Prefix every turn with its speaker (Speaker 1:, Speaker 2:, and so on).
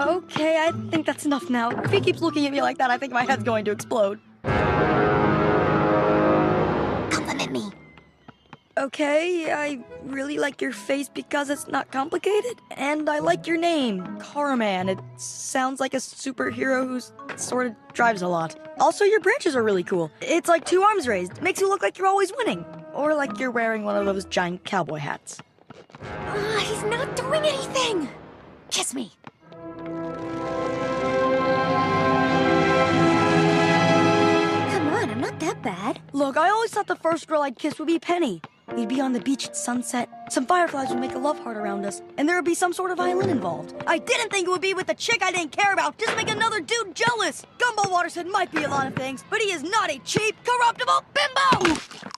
Speaker 1: Okay, I think that's enough now. If he keeps looking at me like that, I think my head's going to explode.
Speaker 2: Compliment me.
Speaker 1: Okay, I really like your face because it's not complicated. And I like your name, Carmen. It sounds like a superhero who sort of drives a lot. Also, your branches are really cool. It's like two arms raised. Makes you look like you're always winning. Or like you're wearing one of those giant cowboy hats.
Speaker 2: Ah, he's not doing anything. Kiss me. That bad.
Speaker 1: Look, I always thought the first girl I'd kiss would be Penny. We'd be on the beach at sunset. Some fireflies would make a love heart around us, and there would be some sort of violin involved. I didn't think it would be with a chick I didn't care about, just make another dude jealous. Gumball Watterson might be a lot of things, but he is not a cheap, corruptible bimbo!